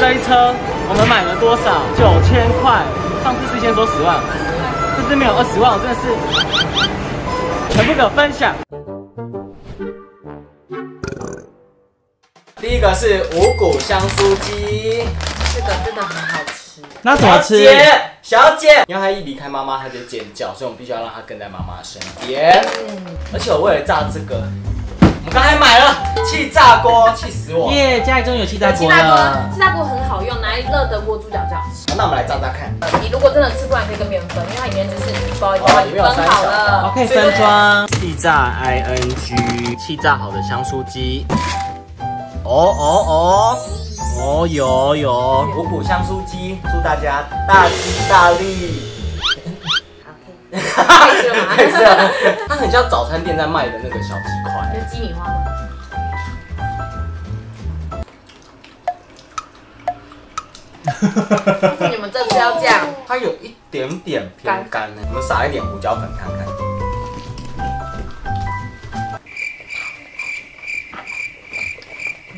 这一车我们买了多少？九千块。上次事先说十万，这次没有二十万，我真的是全部给我分享。第一个是五谷香酥鸡，这个真的很好吃。那怎么吃？小姐，小姐，因为她一离开妈妈，她就尖叫，所以我们必须要让她跟在妈妈的身边。而且我为了炸这个，我刚才买了气炸锅，气死我！耶，家里终于有气炸气炸锅了锅，。气炸锅很好用，拿来热的锅猪脚最好吃。那我们来炸炸看。你如果真的吃不完，可以跟别人分，因为它里面就是一包一包哦里已经分面有三小好了。哦，可以分装。气炸 i n g 气炸好的香酥鸡。哦哦哦哦有有五谷香酥鸡，祝大家大吉大利。可以吃了吗？它很像早餐店在卖的那个小鸡块。有鸡米花 你们这次要这样，它有一点点偏干呢，我们撒一点胡椒粉看看。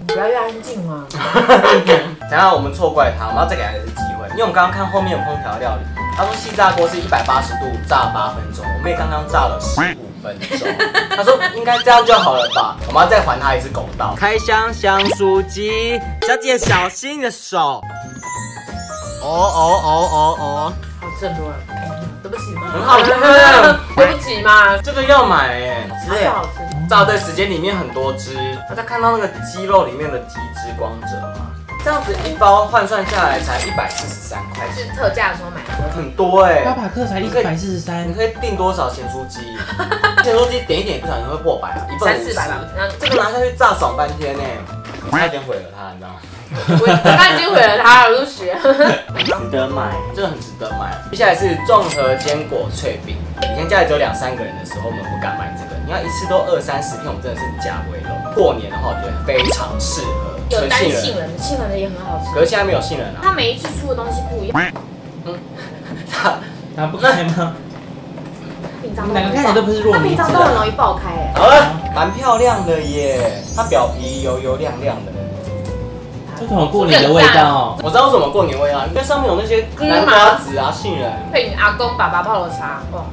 不要越安静嘛。等一下我们错怪他，我们要再给他一次机会，因为我们刚刚看后面有烹调料理，他说气炸锅是一百八十度炸八分钟，我们也刚刚炸了十五分钟，他说应该这样就好了吧，我们要再还他一次公道。开箱香酥鸡，小姐小心你的手。哦哦哦哦哦，好吃很多了。对不起嘛。很好吃，对不起嘛。这个要买哎，好吃好吃。炸的时间里面很多汁，大家看到那个鸡肉里面的鸡汁光泽吗？这样子一包换算下来才一百四十三块钱，是特价的时候买的。很多哎、八百克才一百四十三你，可以订多少咸酥鸡？咸酥鸡点一点不小心会破百啊，一份三四百吧。然这个拿下去炸爽半天呢、差点毁了它，你知道吗？我已经毁了它了，我都学。值得买，真的很值得买。接下来是综合坚果脆饼，以前家里只有两三个人的时候，我们不敢买这个，你要一次都二三十片，我们真的是假微肉。过年的话，我觉得非常适合有单杏仁，杏仁，杏仁的也很好吃。可是现在没有杏仁啊。它每一次出的东西不一样，它它不开吗？平常两个看起来都不是糯米它平常。都很容易爆开哎。好了，蛮漂亮的耶，它表皮油油亮亮的。这种过年的味道，我知道为什么过年味道，因为上面有那些南瓜籽啊、杏仁，配你阿公爸爸泡的茶，哇，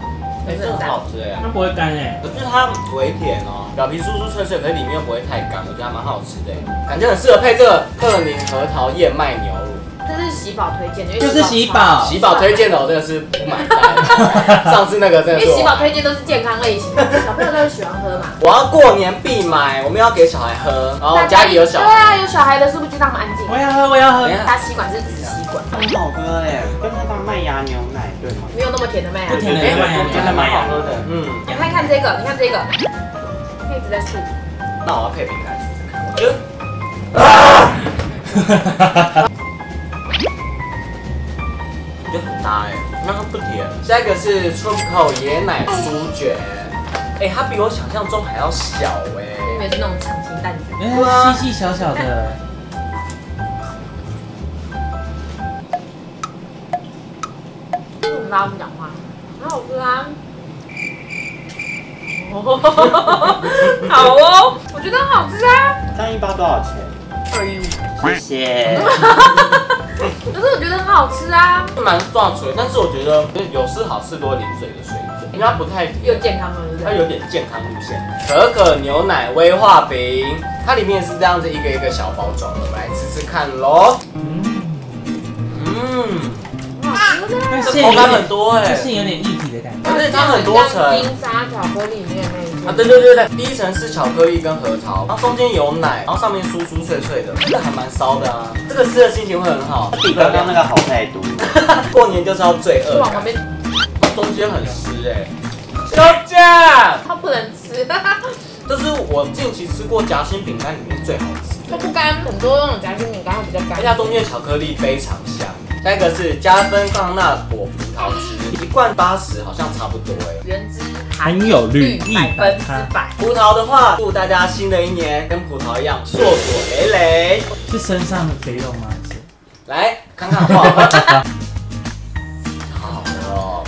哎，真的很好吃哎。那不会干哎。可是它微甜哦，表皮酥酥脆脆，可是里面又不会太干，我觉得还蛮好吃的，感觉很适合配这个克宁核桃燕麦牛乳。这是喜宝推荐的，就是喜宝喜宝。推荐的我真的是不买单，上次那个真的是因为喜宝推荐都是健康类型的，小朋友都是喜欢喝嘛。我要过年必买，我们要给小孩喝，然后家里有小孩，对啊，有小孩的是不是就让他们安静？我要喝，我要喝。它吸管是纸吸管，很好喝哎，麦芽牛奶对吗？没有那么甜的麦芽。不甜的哎麦芽我觉得蛮好喝的，嗯，你看看这个，你看这个，它一直在漱。那我要配饼干试试看，我觉得。啊！我觉得很搭哎，那它不甜。下一个是春口椰奶酥卷，哎，它比我想象中还要小哎。因为是那种长形蛋卷。哎，细细小小的，为什么大家不讲话？很好吃啊！好哦，我觉得很好吃啊。这样一包多少钱？二一五，谢谢。可是我觉得很好吃啊，蛮壮水，但是我觉得有时好吃多零嘴的水准，因为它不太又健康了，对不对？它有点健康路线。可可牛奶威化饼，它里面是这样子一个一个小包装的，我们来吃吃看喽。口感很多哎、这馅有点立体的感觉。而且它很多层。冰沙巧克力里面那一啊，对对对对，第一层是巧克力跟核桃，然后中间有奶，然后上面酥酥脆脆的，这个还蛮骚的啊。这个吃的心情会很好，比刚刚那个好太多。过年就是要罪恶感就往旁。边，它中间很湿哎、小姐，它不能吃，这是我近期吃过夹心饼干里面最好吃的它。不干。很多那种夹心饼干会比较干而且。它中间的巧克力非常香。下一个是加分放纳果葡萄汁，一罐八十，好像差不多哎。原汁含有率百分之百。葡萄的话，祝大家新的一年跟葡萄一样硕果累累。是身上的肥肉吗？还是？来看看好不好喝？好哦，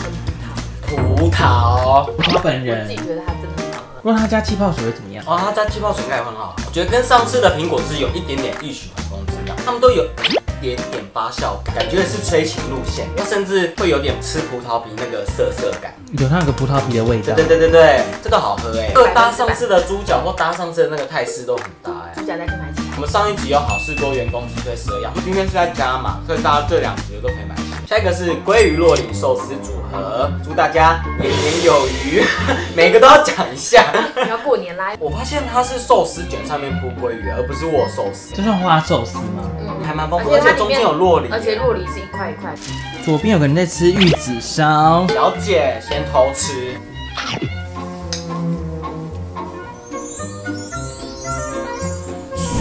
葡萄。他本我人自己，觉得它真的很好喝。如果他加气泡水会怎么样？哦，他加气泡水应该也很好，我觉得跟上次的苹果汁有一点点异曲同工之妙，他们都有一点点发酵感，感觉是催情路线，甚至会有点吃葡萄皮那个涩涩感。有那个葡萄皮的味道对。对对对对，这个好喝哎，这个搭上次的猪脚或搭上次的那个泰式都很搭哎。猪脚再去买起来。我们上一集有好事多员工只推十二样，今天是在加嘛，所以大家这两集都可以买。下一个是鲑鱼洛里寿司组合，祝大家年年有余，每个都要讲一下。要过年啦，我发现它是寿司卷上面铺鲑鱼，而不是握寿司，这算花寿司吗？嗯，还蛮丰富，而且中间有洛里。而且洛里是一块一块。左边有个人在吃玉子烧，小姐，先偷吃。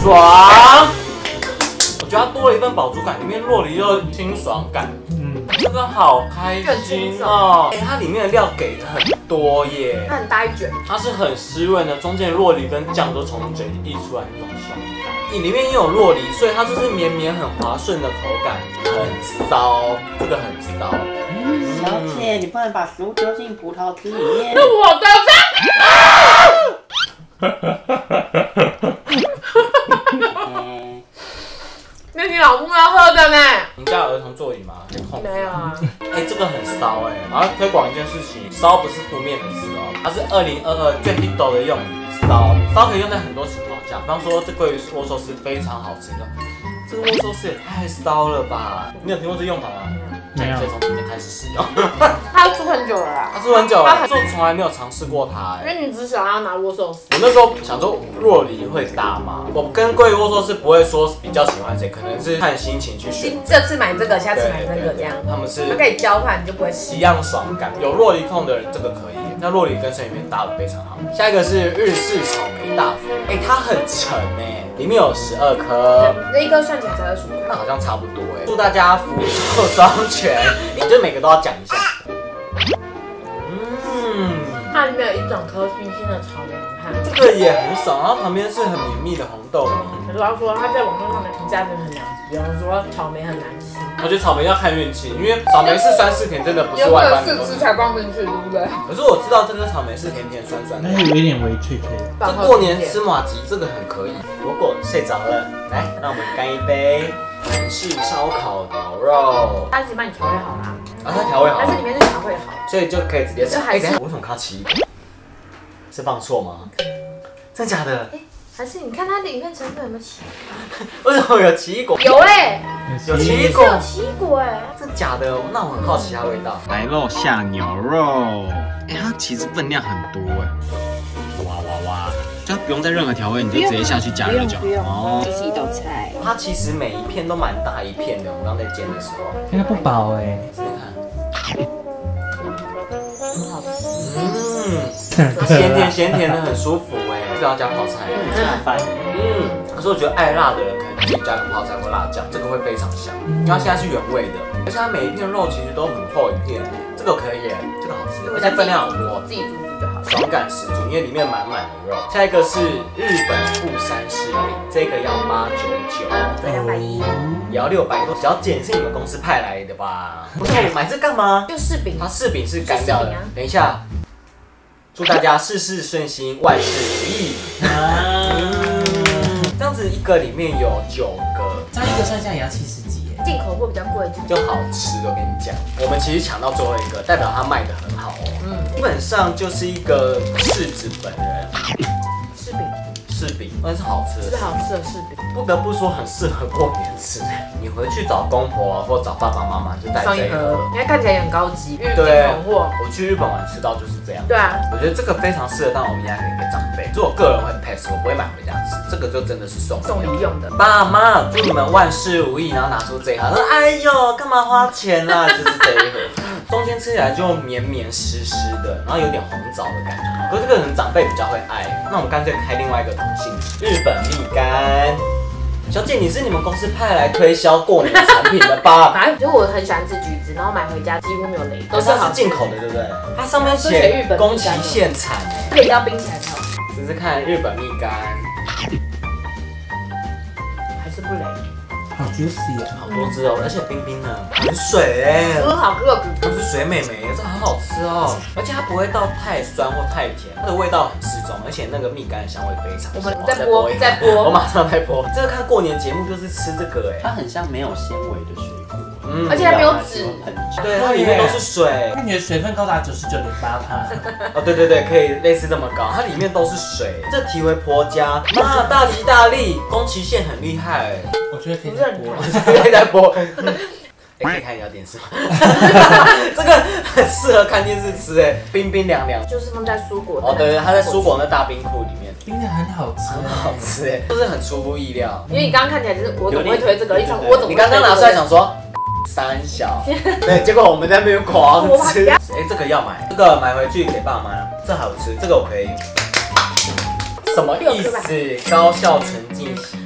爽！我觉得它多了一份饱足感，里面洛梨又清爽感，嗯，这个好开心哦！哎、它里面的料给的很多耶，它很大一卷，它是很湿润的，中间的洛梨跟酱都从嘴里溢出来那种爽感。你里面也有洛梨，所以它就是绵绵很滑顺的口感，很骚，这个很骚。小姐，你不能把食物丢进葡萄汁里面。是 我的嗯 那你老公要喝的呢？你家有儿童座椅吗？没有啊，哎、这个很骚哎、我要推广一件事情，骚不是负面的词哦，它是二零二二最 hit 的用语，骚。骚可以用在很多情况下，比方说这鲑鱼握寿司非常好吃的，这个握寿司也太骚了吧？你有听过这用法吗？那你可以从今天开始使用。它出很久了啦。他出很久了，就从来没有尝试过它哎、因为你只想要拿握寿司，我那时候想说若离会搭吗？我跟鲑鱼握寿司不会说比较喜欢谁，可能是看心情去选今。这次买这个，下次买那个这样，他们是它可以交换，你就不会一。样爽感。有若离控的人，这个可以。那洛里跟生鱼片搭的非常好。下一个是日式草莓大福，哎、它很沉哎、里面有十二颗，那一个算起来才二十五那好像差不多哎、祝大家福寿双全，你就每个都要讲一下。嗯，它里面有一整颗新鲜的草莓，你看。这个也很爽，然后旁边是很绵密的红豆泥。主要说它在网络上的评价真的很难，比方说草莓很难吃，我觉得草莓要看运气，因为草莓是酸是甜，真的不是有可能外观的东西。吃才放进去，对不对？可是我知道这颗草莓是甜甜酸酸的但。是有一点微脆脆的。这过年吃马吉这个很可以。如果睡着了，来，让我们干一杯韩式烧烤牛肉，它已经帮你调味好啦，然后它调味好但，是里面是调味好，所以就可以直接吃。这还是哎等一下我为什么看到奇？是放错吗？真的假的？还是你看它里面成分有没有奇？为什么有奇异果？有哎，有奇异是果有奇异果哎，真假的？那我很好奇它味道。白肉下牛肉，哎、它其实分量很多哎，哇哇哇，就它不用再任何调味，你就直接下去加热就好。哦这是一道菜。它其实每一片都蛮大一片的，我刚在煎的时候，因为它不薄哎、试试看。很好吃。嗯，咸甜咸甜的，很舒服要加泡菜。真的很烦。嗯，可是我觉得爱辣的人可能自己加个泡菜或辣酱，这个会非常香，因为它现在是原味的，而且它每一片肉其实都很厚一片，这个可以耶，这个好吃，而且分量很多，自己煮煮就好。爽感十足，因为里面满满的肉。下一个是日本富山柿饼，这个要八九九，这两百一，也要六百多，只要减是你们公司派来的吧？不是我买这干嘛？就柿饼它，柿饼是干掉的。等一下，祝大家事事顺心，万事如意。嗯，这样子一个里面有九个。这样一个算下也要七十几耶。进口货比较贵，就好吃，我跟你讲，我们其实抢到最后一个，代表它卖的很好哦。嗯，基本上就是一个柿子本人，柿饼，但是好吃的，是好吃的柿饼，不得不说很适合过年吃。你回去找公婆啊，或找爸爸妈妈就带这一盒盒。，因为看起来也很高级，因为进对口货。我去日本玩吃到就是这样。对啊，我觉得这个非常适合当我们家给给长辈，就我个人会 pass，我不会买回家吃，这个就真的是送送礼用的。爸妈，祝你们万事如意，然后拿出这一盒，说哎呦，干嘛花钱啊？就是这一盒，中间吃起来就绵绵湿湿的，然后有点红枣的感觉。可是这个可能长辈比较会爱，那我们干脆开另外一个同性。日本蜜柑。小姐，你是你们公司派来推销过年产品的吧？反正就我很喜欢吃橘子，然后买回家几乎没有雷，都是它是进口的，对不对？它上面写日本宫崎县产哎，可以要冰起来才好吃，试试看日本蜜柑，还是不雷。好 juicy 哦。好多汁哦，而且冰冰的，很水哎是不，是好个股？它是水美眉，这好好吃哦，而且它不会到太酸或太甜，它的味道很适中，而且那个蜜柑的香味非常我们爽在播在播 我马上在播。这个看过年节目就是吃这个哎，它很像没有纤维的水果，嗯而且它没有纸。对，它里面都是水。那你的水分高达九十九点八帕，哦，对对对，可以类似这么高，它里面都是水。这题为婆家，妈大吉大利，宫崎县很厉害哎。我觉得可以不是很再播。可以在播。哎可以看一下电视吗？这个很适合看电视吃哎，冰冰凉凉。就是放在蔬果的哦，对对，它在蔬果那大冰库里面，冰的很好吃，很好。吃哎，就是很出乎意料。因为你刚刚看起来就是我怎么会推这个？我怎么你刚刚拿出来想说三小，对，结果我们在那边狂吃。哎，这个要买，这个买回去给爸妈，这好吃，这个我可以。什么意思？高效纯净洗洁精。超稀的，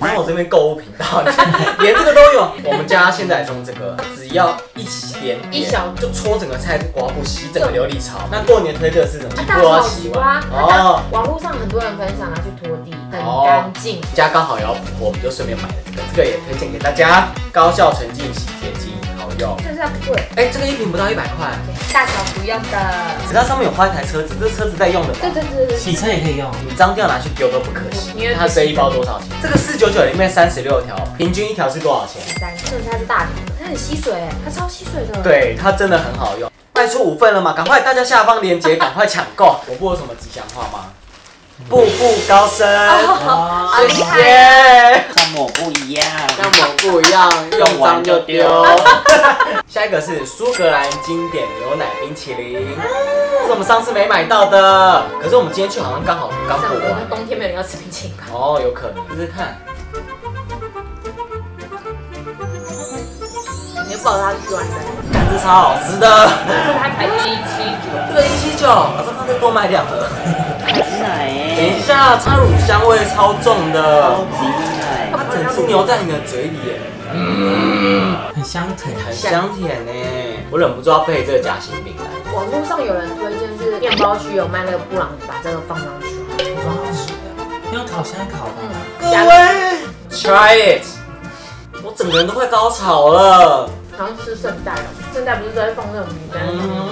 然后我这边购物频道，连这个都有。我们家现在从这个，只要一点点，一小就搓整个菜瓜布，洗整个琉璃槽。那过年推这个是什么？啊大扫洗除啊。！哦，网络上很多人分享拿去拖地，很哦干净。家刚好也要补货，我们就顺便买了这个，这个也推荐给大家。高效纯净洗洁用。这是要贵，哎，这个一瓶不到一百块，大小不用的。只要上面有画一台车子，这车子在用的吧？对对对对对，洗车也可以用，你脏掉拿去丢都不可惜。因为它这一包多少钱？这个四九九里面三十六条，平均一条是多少钱？三，这个它是大瓶的，它很吸水哎，它超吸水的。，对，它真的很好用。卖出五份了嘛，赶快大家下方链接，赶快抢购。我不有什么吉祥话吗？步步高升，哦，好厉谢害。谢。像抹布一样，像蘑菇一样，用完就丢。下一个是苏格兰经典牛奶冰淇淋，是我们上次没买到的，可是我们今天去好像刚好刚补完。冬天没有人要吃冰淇淋吧？哦，有可能，试试看。你就抱着它是软的，感觉超好吃的，这它才一七九。这个一七九，我说刚才多买两盒。奶等一下，它乳香味超重的超，级奶，它整只牛在你的嘴里耶，很香甜。很香甜呢。我忍不住要配这个夹心饼干，网络上有人推荐是面包区有卖那个布朗，把这个放上去，我说好吃的，用烤箱烤的。嗯，加位，try it。我整个人都快高潮了。好像吃圣代哦，圣代不是都会放那种饼干？吗，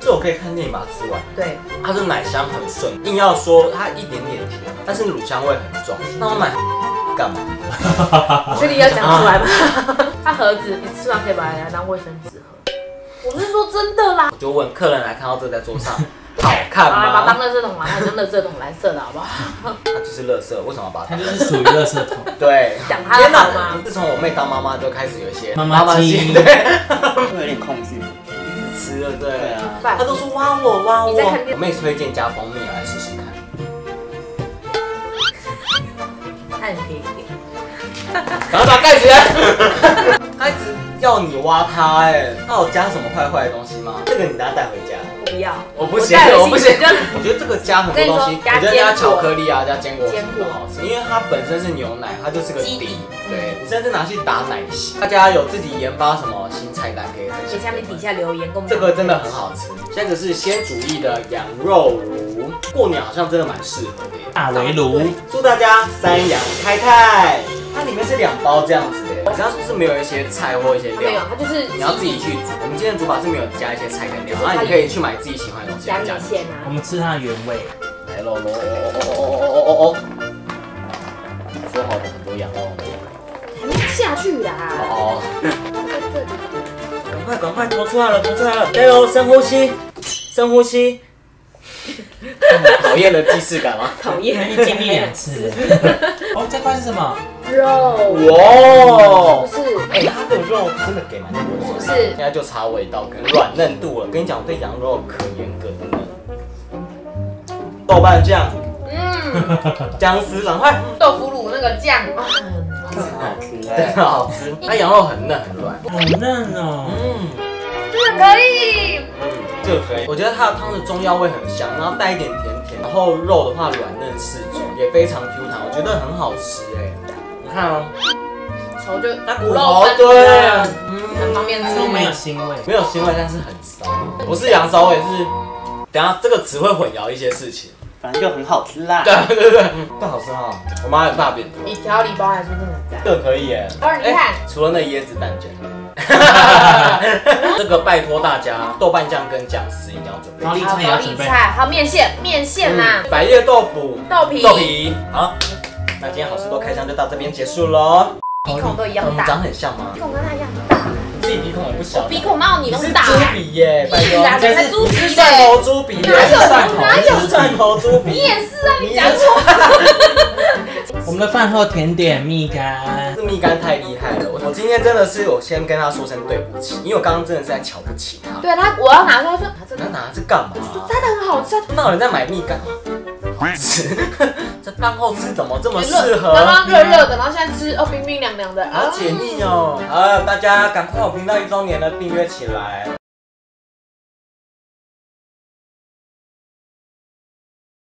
这我可以看电影把它吃完。对，它的奶香很顺，硬要说它一点点甜，但是乳香味很重。那我买 干嘛？你确定要讲出来吗？它盒子你吃完可以把它当卫生纸盒。我是说真的啦，我就问客人来看到这在桌上，好看好来把它当吗？垃圾桶嘛，它很像垃圾桶蓝色的好不好？它就是垃圾，为什么要把它它？就是属于垃圾桶。对，讲它的天好吗自从我妹当妈妈就开始有一些妈妈心对，会有点控制不住。吃了对对啊，饭她都说挖我挖我你在看电。我妹推荐加蜂蜜来试试看。它很便宜。赶快把它盖起来。她一直要你挖它，哎，她有加什么坏坏的东西吗？这个你等下带回家。我不要，我不行我不行就我觉得这个加很多东西，我觉得加巧克力啊，加坚果坚果很好吃，因为它本身是牛奶，它就是个底。对，你甚至拿去打奶昔。大家有自己研发什么新菜单可以分享？请下面底下留言跟我们。这个真的很。好吃。下一个是先主义的羊肉炉，过年好像真的蛮适合的耶。大围炉，祝大家三羊开泰。它里面是两包这样子的耶，你刚刚是不是没有一些菜或一些没有料？，它就是你要自己去煮。我们今天的煮法是没有加一些菜跟料，然后你可以去买自己喜欢的东西加。米线啊，我们吃它的原味。来喽喽！哦哦哦哦哦哦哦！说好的很多羊肉呢？还没下去啦。哦。赶快赶快投出来了，投出来了！加油，深呼吸，深呼吸。讨厌的既视感吗？讨厌，一经历两次。哦，这块是什么？肉，哇不！是，哎，它的肉真的给蛮多的，是不是现在就差味道跟软嫩度了。跟你讲，我对羊肉可严格的呢。豆瓣酱、嗯，姜丝，赶快，豆腐乳那个酱，好吃真哎，的好吃。它羊肉很嫩很软，好嫩哦。嗯。这个可以。嗯，这个可以。我觉得它的汤的中药味很香，然后带一点甜甜，然后肉的话软嫩适中，也非常 Q 弹，我觉得很好吃看哦，稠就它骨骨头分对，很嗯，方便吃。都没有腥味。没有腥味，但是很骚，不是羊骚味，是等下这个词会混淆一些事情。反正就很好吃啦。对对对，嗯，不好吃哈。我妈有大便，以调理包来说真的很赞。这个可以耶。当然你看哎除了那椰子蛋卷，这个拜托大家，豆瓣酱跟姜丝一定要准备高。丽还有高丽菜也要准备。菜，还有面线，面线啦嗯，百叶豆腐、豆皮，豆皮。好，那今天好事多开箱就到这边结束喽。鼻孔都一样大，长很像吗鼻？孔跟他一样大，自己鼻孔也不小。鼻孔冒你你是那么大？猪鼻耶，拜托。你才猪鼻是蒜嘞！头猪鼻耶，哪有蒜头，哪有蒜头猪鼻。你也是啊，你你讲错。我们的饭后甜点蜜柑，这蜜柑太厉害了，我我今天真的是我先跟他说声对不起，因为我刚刚真的是在瞧不起他。对他，我要拿出来说，他真的拿这干嘛？真的很好吃啊。那有人在买蜜柑，这饭后吃怎么这么适合？刚刚热热的，然后现在吃哦冰冰凉凉的，好解腻哦！好，大家赶快我频道一周年了，订阅起来。